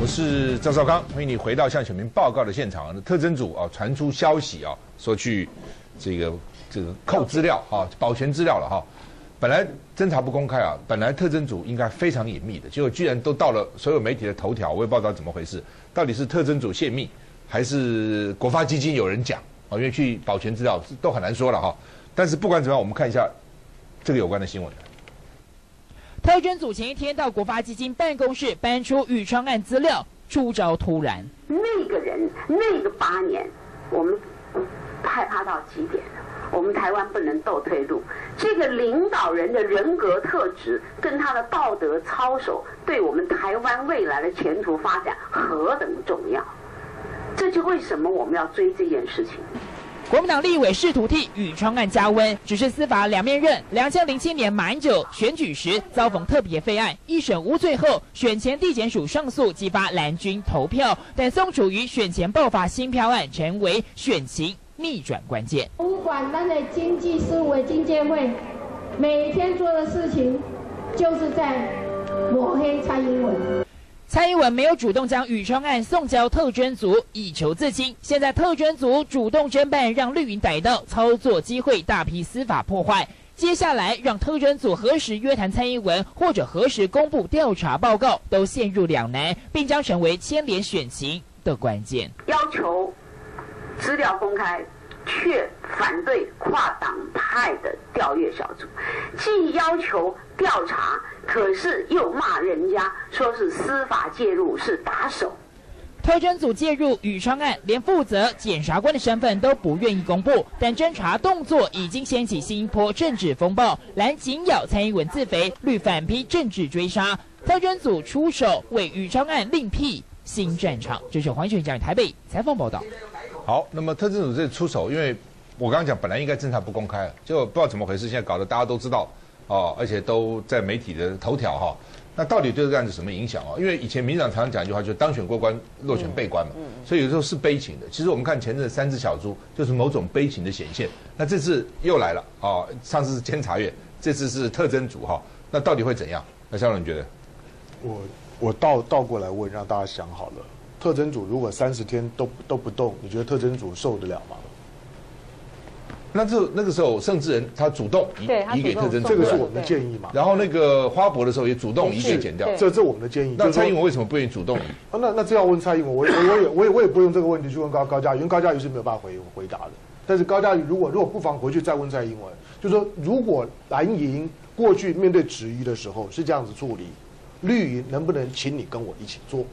我是赵少康，欢迎你回到向选民报告的现场。特征组啊，传出消息啊，说去这个这个扣资料啊，保全资料了哈。本来侦查不公开啊，本来特征组应该非常隐秘的，结果居然都到了所有媒体的头条，我也不知道怎么回事，到底是特征组泄密，还是国发基金有人讲啊？因为去保全资料都很难说了哈。但是不管怎么样，我们看一下这个有关的新闻。特侦组前一天到国发基金办公室搬出宇昌案资料，出招突然。那个人，那个八年，我们害怕到极点。我们台湾不能斗退路。这个领导人的人格特质跟他的道德操守，对我们台湾未来的前途发展何等重要。这就为什么我们要追这件事情。国民党立委试图替宇昌案加温，只是司法两面刃。两千零七年马九选举时遭逢特别废案，一审无罪后，选前地检署上诉，激发蓝军投票。但宋楚瑜选前爆发新票案，成为选情逆转关键。不管咱的经济事务经济会，每天做的事情，就是在抹黑蔡英文。蔡英文没有主动将宇昌案送交特侦组以求自清，现在特侦组主动侦办，让绿营逮到操作机会，大批司法破坏。接下来让特侦组何时约谈蔡英文，或者何时公布调查报告，都陷入两难，并将成为牵连选情的关键。要求资料公开。却反对跨党派的调阅小组，既要求调查，可是又骂人家说是司法介入，是打手。特侦组介入宇昌案，连负责检察官的身份都不愿意公布，但侦查动作已经掀起新一波政治风暴。蓝紧咬蔡英文自肥，绿反批政治追杀。特侦组出手为宇昌案另辟新战场。这是黄泉讲台北采访报道。好，那么特侦组这出手，因为我刚刚讲本来应该侦查不公开，就不知道怎么回事，现在搞得大家都知道哦，而且都在媒体的头条哈。那到底对这个案子什么影响啊？因为以前民党常常讲一句话，就是当选过关，落选被关嘛。所以有时候是悲情的。其实我们看前阵三只小猪，就是某种悲情的显现。那这次又来了啊！上次是监察院，这次是特侦组哈。那到底会怎样？那肖总觉得？我我倒倒过来问，让大家想好了。特征组如果三十天都都不动，你觉得特征组受得了吗？那这那个时候，盛智仁他主动移移给特征组，这个是我们的建议嘛？然后那个花博的时候也主动移给剪掉，这这我们的建议。那蔡英文为什么不愿意主动移？那那这要问蔡英文，我我我也我也我也不用这个问题去问高高嘉瑜，因为高嘉瑜是没有办法回回答的。但是高嘉瑜如果如果不妨回去再问蔡英文，就说如果蓝营过去面对质疑的时候是这样子处理，绿营能不能请你跟我一起做？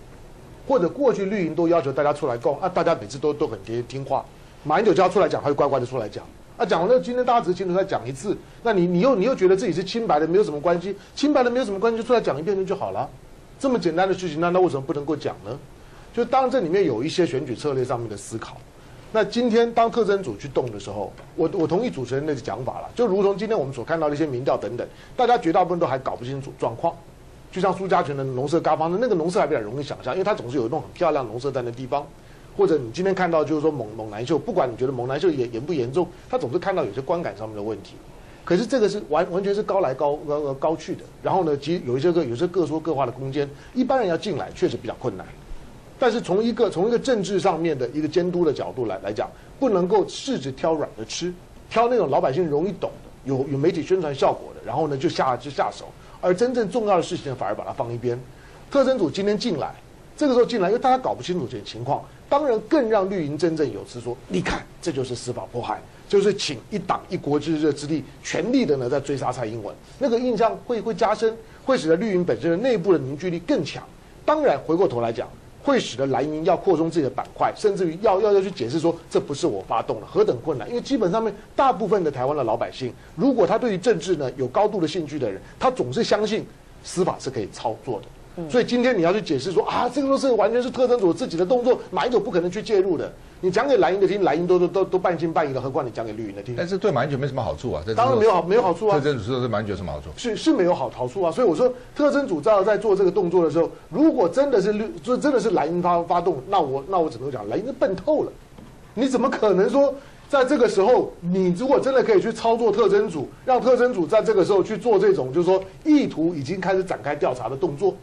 或者过去绿营都要求大家出来供啊，大家每次都都很听听话，马英九叫出来讲，他就乖乖的出来讲。啊，讲完了，今天大家只是清楚再讲一次，那你你又你又觉得自己是清白的，没有什么关系，清白的没有什么关系，就出来讲一遍就就好了。这么简单的事情，那那为什么不能够讲呢？就当这里面有一些选举策略上面的思考。那今天当特征组去动的时候，我我同意主持人那个讲法了，就如同今天我们所看到的一些民调等等，大家绝大部分都还搞不清楚状况。就像苏家全的农舍嘎方的那个农舍还比较容易想象，因为它总是有一栋很漂亮农舍在那地方。或者你今天看到就是说猛猛男秀，不管你觉得猛男秀严严不严重，他总是看到有些观感上面的问题。可是这个是完完全是高来高高高去的。然后呢，其实有一些个有些各说各话的空间，一般人要进来确实比较困难。但是从一个从一个政治上面的一个监督的角度来来讲，不能够试着挑软的吃，挑那种老百姓容易懂的、有有媒体宣传效果的，然后呢就下就下手。而真正重要的事情反而把它放一边。特征组今天进来，这个时候进来，因为大家搞不清楚这些情况，当然更让绿营真正有词说：你看，这就是司法迫害，就是请一党一国之热之力，全力的呢在追杀蔡英文，那个印象会会加深，会使得绿营本身的内部的凝聚力更强。当然，回过头来讲。会使得蓝营要扩充自己的板块，甚至于要要要去解释说这不是我发动的，何等困难！因为基本上面大部分的台湾的老百姓，如果他对于政治呢有高度的兴趣的人，他总是相信司法是可以操作的。所以今天你要去解释说啊，这个都是完全是特征组自己的动作，马英九不可能去介入的。你讲给蓝营的听，蓝营都都都都半信半疑的，何况你讲给绿营的听？但是对马英九没什么好处啊。当然没有好没有好处啊。特征组说对马英九有什么好处？是是没有好好处啊。所以我说特征组在在做这个动作的时候，如果真的是绿，就真的是蓝营发发动，那我那我只能讲蓝营笨透了。你怎么可能说在这个时候，你如果真的可以去操作特征组，让特征组在这个时候去做这种，就是说意图已经开始展开调查的动作？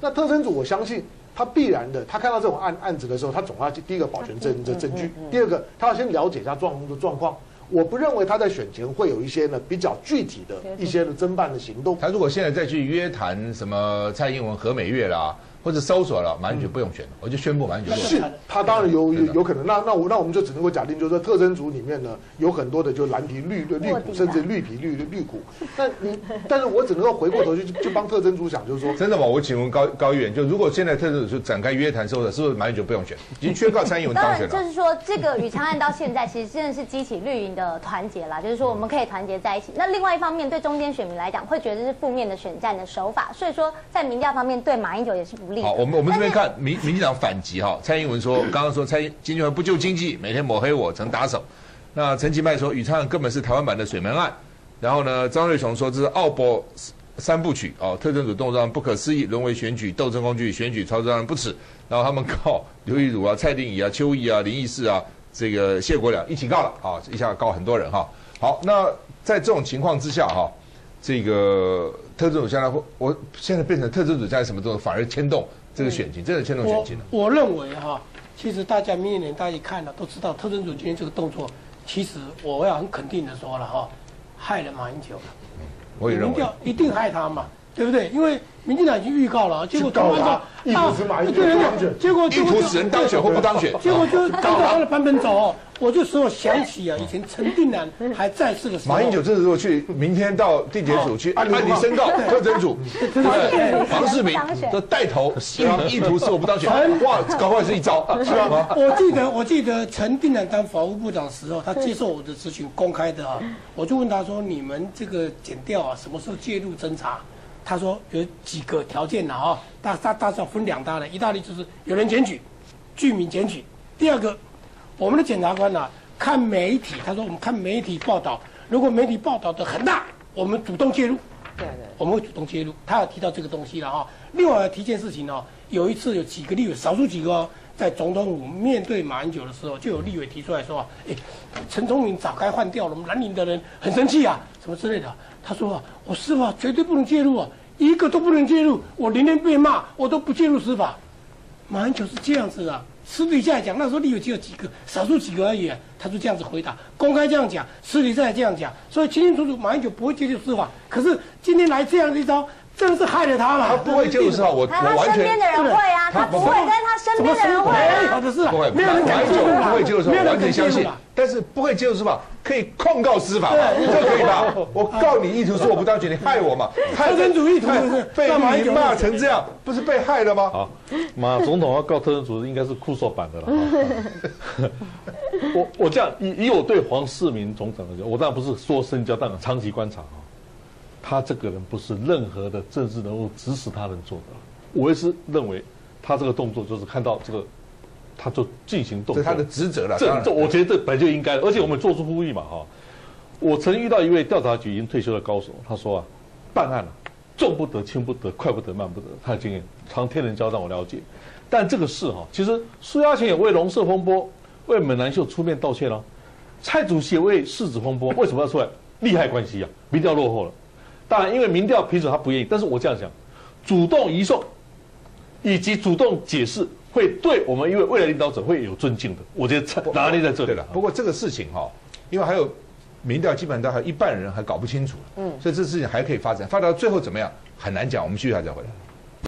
那特征组，我相信他必然的，他看到这种案案子的时候，他总要第一个保全证的证据，第二个他要先了解一下状况的状况。我不认为他在选前会有一些呢比较具体的一些的侦办的行动。他如果现在再去约谈什么蔡英文、何美月啦，或者搜索了马英九不用选了，我就宣布马英九不用是选。他当然有真的有可能，那那我那我们就只能够假定，就是说特征组里面呢有很多的就蓝皮绿绿股，甚至绿皮绿绿股。那你，但是我只能够回过头去 就帮特征组想，就是说，真的吗？我请问高高议员，就如果现在特征组展开约谈搜索，是不是马英九不用选？已经宣告参议文当然，就当选了。是说，这个宇昌案到现在其实真的是激起绿营的团结啦，就是说我们可以团结在一起。那另外一方面，对中间选民来讲，会觉得是负面的选战的手法，所以说在民调方面对马英九也是不利好，我们我们这边看民民进党反击哈，蔡英文说，刚刚说蔡英经济会不救经济，每天抹黑我，成打手。那陈其迈说，宇昌根本是台湾版的水门案。然后呢，张瑞雄说这是奥博三部曲哦，特征组动作上不可思议，沦为选举斗争工具，选举操作让人不耻。然后他们告刘玉茹啊、蔡定仪啊、邱毅啊、林义士啊，这个谢国良一起告了啊，一下告很多人哈。好，那在这种情况之下哈，这个特征组将来会，我现在变成特征组将来什么动作，反而牵动这个选情，真的牵动选情了。我认为哈，其实大家明眼人大家一看了都知道，特征组今天这个动作，其实我要很肯定的说了哈，害了马英九了。我也认为民调，一定害他嘛，对不对？因为民进党已经预告了，结果去告他台湾意图使马英九当选结果意图使人当选或不当选。结果就按照他的版本走哦，我就使我想起啊，以前陈定南还在世的时候，马英九这时候去，明天到地检署去按理申告特征组，对对房世民当选。的带头意意图是我不当选，哇，搞不好是一招，是吧？我记得，我记得陈定南当法务部长的时候，他接受我的咨询，公开的啊，我就问他说：“你们这个检调啊，什么时候介入侦查？”他说有几个条件的啊，大大大致上分两大类，一大类就是有人检举，居民检举；第二个，我们的检察官呢、看媒体，他说我们看媒体报道，如果媒体报道的很大，我们主动介入。对对。我们会主动介入。他有提到这个东西了哈。另外提一件事情呢，有一次有几个例子，少数几个哦，在总统府面对马英九的时候，就有立委提出来说，哎，陈忠明早该换掉了，我们蓝营的人很生气啊，什么之类的。他说，我司法绝对不能介入啊，一个都不能介入，我连连被骂，我都不介入司法。马英九是这样子的，私底下讲，那时候立委只有几个，少数几个而已，他就这样子回答，公开这样讲，私底下也这样讲，所以清清楚楚，马英九不会介入司法。可是今天来这样的一招，真的是害了他嘛？他不会介入司法，我他他我完全身边的人会啊，他不会，但是他身边的人会没有啊。的是啊不会，没有人敢马英九介入啦不会介入司法，没有完全相信。但是不会介入司法，可以控告司法嘛？这可以吧？我告你意图说我不当选，你害我嘛？害特征主义图是被干嘛你骂成这样，不是被害了吗？好，马总统要告特征组应该是酷手版的了。哈 我我这样以以我对黄世明总统的，我当然不是说深交，但长期观察啊，他这个人不是任何的政治人物指使他人做的。我也是认为他这个动作就是看到这个，他就进行动作，这是他的职责了。这这我觉得这本来就应该，而且我们做出呼吁嘛哈。我曾遇到一位调查局已经退休的高手，他说啊，办案啊，重不得轻不得，快不得慢不得，他的经验常天人交战，我了解。但这个事哈，其实苏家全也为龙社风波、为美兰秀出面道歉了，蔡主席也为世子风波为什么要出来？利害关系啊，民调落后了。当然，因为民调批准他不愿意，但是我这样讲，主动移送以及主动解释，会对我们因为未来领导者会有尊敬的。我觉得差拿捏在这里了对了。。不过这个事情哈，因为还有民调，基本上还有一半人还搞不清楚，嗯，所以这事情还可以发展，发展到最后怎么样很难讲。我们继续下再回来。